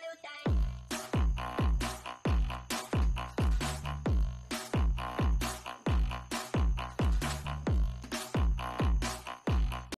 Valentine's.